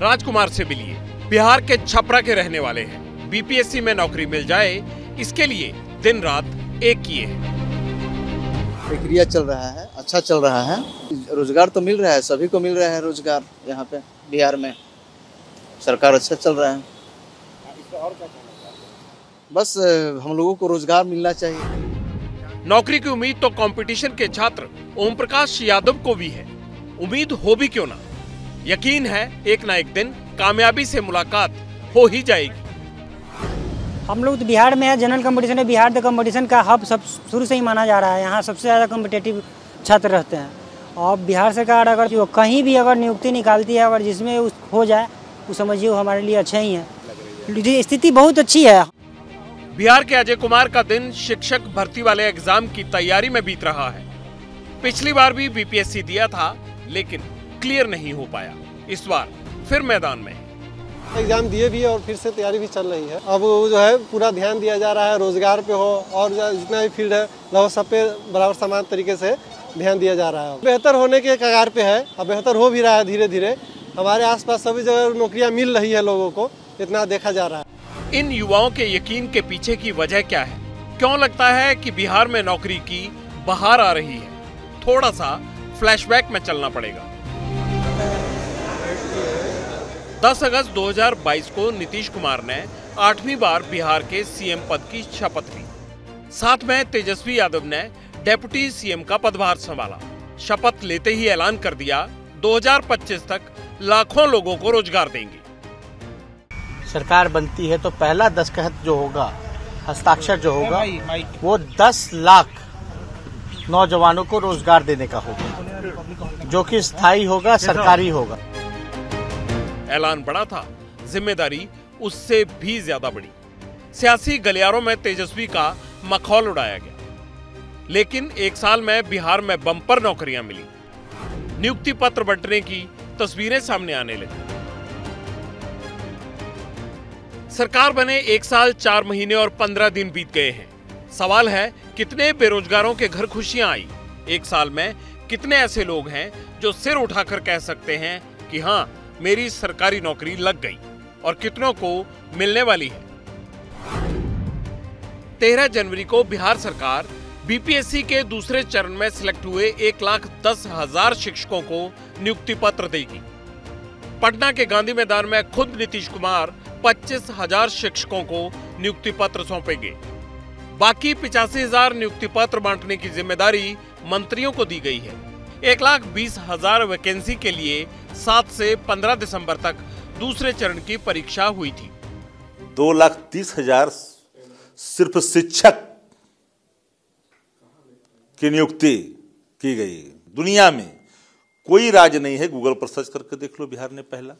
राजकुमार से मिलिए। बिहार के छपरा के रहने वाले हैं। बीपीएससी में नौकरी मिल जाए इसके लिए दिन रात एक किए हैं। प्रक्रिया चल रहा है अच्छा चल रहा है। रोज़गार तो मिल रहा है सभी को मिल रहा है रोज़गार यहाँ पे बिहार में। सरकार अच्छा चल रहा है। बस हम लोगों को रोज़गार मिलना चाहिए। नौकरी की उम्मीद तो कंपटीशन के छात्र ओम प्रकाश यादव को भी है। उम्मीद हो भी क्यों ना? यकीन है एक ना एक दिन कामयाबी से मुलाकात हो ही जाएगी। हम लोग तो बिहार में है जनरल कंपटीशन है। बिहार तो कंपटीशन का हब सब शुरू से ही माना जा रहा है। यहाँ सबसे ज़्यादा कम्पिटेटिव छात्र रहते हैं। और बिहार सरकार अगर जो कहीं भी अगर नियुक्ति निकालती है अगर जिसमें उस हो जाए वो समझिए वो हमारे लिए अच्छा ही है। जी स्थिति बहुत अच्छी है। बिहार के अजय कुमार का दिन शिक्षक भर्ती वाले एग्ज़ाम की तैयारी में बीत रहा है। पिछली बार भी बीपीएससी दिया था लेकिन क्लियर नहीं हो पाया। इस बार फिर मैदान में। एग्ज़ाम दिए भी है और फिर से तैयारी भी चल रही है। अब जो है पूरा ध्यान दिया जा रहा है रोज़गार पे हो और जितना भी फ़ील्ड है लगभग सब पे बराबर समान तरीके से ध्यान दिया जा रहा है। बेहतर होने के कगार पे है अब बेहतर हो भी रहा है धीरे धीरे हमारे आसपास सभी जगह नौकरियाँ मिल रही है लोगों को इतना देखा जा रहा है। इन युवाओं के यकीन के पीछे की वजह क्या है? क्यों लगता है कि बिहार में नौकरी की बहार आ रही है? थोड़ा सा फ्लैशबैक में चलना पड़ेगा। 10 अगस्त 2022 को नीतीश कुमार ने आठवीं बार बिहार के सीएम पद की शपथ ली। साथ में तेजस्वी यादव ने डेप्यूटी सीएम का पदभार संभाला। शपथ लेते ही ऐलान कर दिया 2025 तक लाखों लोगों को रोज़गार देंगे। सरकार बनती है तो पहला दस्तखत जो होगा हस्ताक्षर जो होगा वो दस लाख नौजवानों को रोज़गार देने का होगा। जो कि स्थायी होगा सरकारी होगा। ऐलान बड़ा था। ज़िम्मेदारी उससे भी ज़्यादा बड़ी सियासी गलियारों में तेजस्वी का मखौल उड़ाया गया। लेकिन एक साल में बिहार में बम्पर नौकरियाँ मिली। नियुक्ति पत्र बंटने की तस्वीरें सामने आने लगी। सरकार बने एक साल, चार महीने और पंद्रह दिन बीत गए हैं। सवाल है, कितने बेरोजगारों के घर खुशियाँ आई? एक साल में कितने ऐसे लोग हैं जो सिर उठाकर कह सकते हैं कि हाँ मेरी सरकारी नौकरी लग गई और कितनों को मिलने वाली है। तेरह जनवरी को बिहार सरकार बीपीएससी के दूसरे चरण में सिलेक्ट हुए एक लाख दस हज़ार शिक्षकों को नियुक्ति पत्र देगी। पटना के गांधी मैदान में खुद नीतीश कुमार पच्चीस हज़ार शिक्षकों को नियुक्ति पत्र सौंपेंगे। बाकी पिचासी हज़ार नियुक्ति पत्र बांटने की ज़िम्मेदारी मंत्रियों को दी गई है। एक लाख बीस हज़ार वैकेंसी के लिए सात से पंद्रह दिसंबर तक दूसरे चरण की परीक्षा हुई थी। दो लाख तीस हज़ार सिर्फ़ शिक्षक की नियुक्ति की गई। दुनिया में कोई राज्य नहीं है। गूगल पर सर्च करके देख लो बिहार ने पहला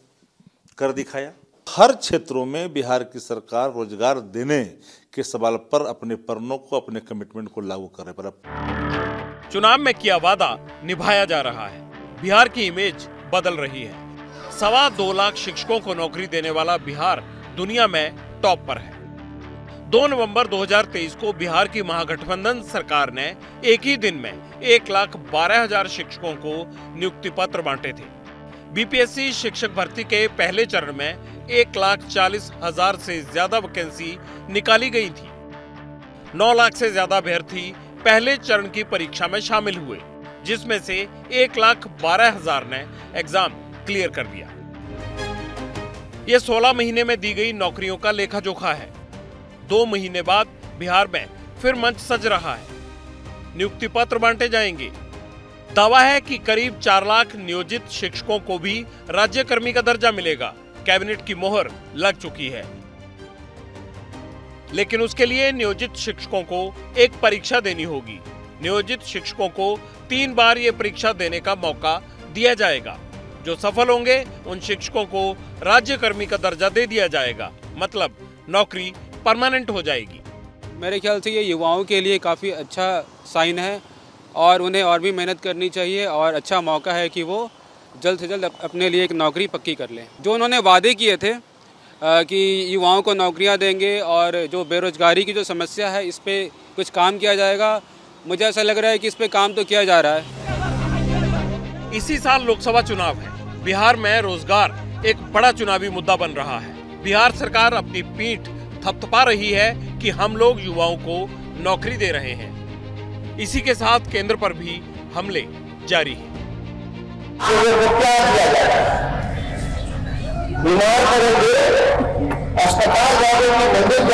कर दिखाया। हर क्षेत्रों में बिहार की सरकार रोज़गार देने के सवाल पर अपने परनों को अपने कमिटमेंट को लागू कर रहे पर चुनाव में किया वादा निभाया जा रहा है। बिहार की इमेज बदल रही है। सवा दो लाख शिक्षकों को नौकरी देने वाला बिहार दुनिया में टॉप पर है। 2 नवंबर 2023 को बिहार की महागठबंधन सरकार ने एक ही दिन में एक लाख बारह हज़ार शिक्षकों को नियुक्ति पत्र बांटे थे। बीपीएससी शिक्षक भर्ती के पहले चरण में एक लाख चालीस हज़ार से ज़्यादा वैकेंसी निकाली गई थी। नौ लाख से ज़्यादा अभ्यर्थी पहले चरण की परीक्षा में शामिल हुए। जिसमें से एक लाख बारह हज़ार ने एग्ज़ाम क्लियर कर दिया। ये 16 महीने में दी गई नौकरियों का लेखा जोखा है। दो महीने बाद बिहार में फिर मंच सज रहा है। नियुक्ति पत्र बांटे जाएँगे। दावा है कि करीब चार लाख नियोजित शिक्षकों को भी राज्यकर्मी का दर्जा मिलेगा। कैबिनेट की मोहर लग चुकी है। लेकिन उसके लिए नियोजित शिक्षकों को एक परीक्षा देनी होगी। नियोजित शिक्षकों को तीन बार ये परीक्षा देने का मौका दिया जाएगा। जो सफल होंगे, उन शिक्षकों को राज्यकर्मी का दर्जा दे दिया जाएगा। मतलब नौकरी परमानेंट हो जाएगी। मेरे ख्याल से ये युवाओं के लिए काफ़ी अच्छा साइन है और उन्हें और भी मेहनत करनी चाहिए और अच्छा मौका है कि वो जल्द से जल्द अपने लिए एक नौकरी पक्की कर लें। जो उन्होंने वादे किए थे कि युवाओं को नौकरियाँ देंगे और जो बेरोजगारी की जो समस्या है, इस पर कुछ काम किया जाएगा मुझे ऐसा लग रहा है कि इस पर काम तो किया जा रहा है। इसी साल लोकसभा चुनाव है। बिहार में रोज़गार एक बड़ा चुनावी मुद्दा बन रहा है। बिहार सरकार अपनी पीठ थपथपा रही है कि हम लोग युवाओं को नौकरी दे रहे हैं। इसी के साथ केंद्र पर भी हमले जारी है। बीमार अस्पताल मदद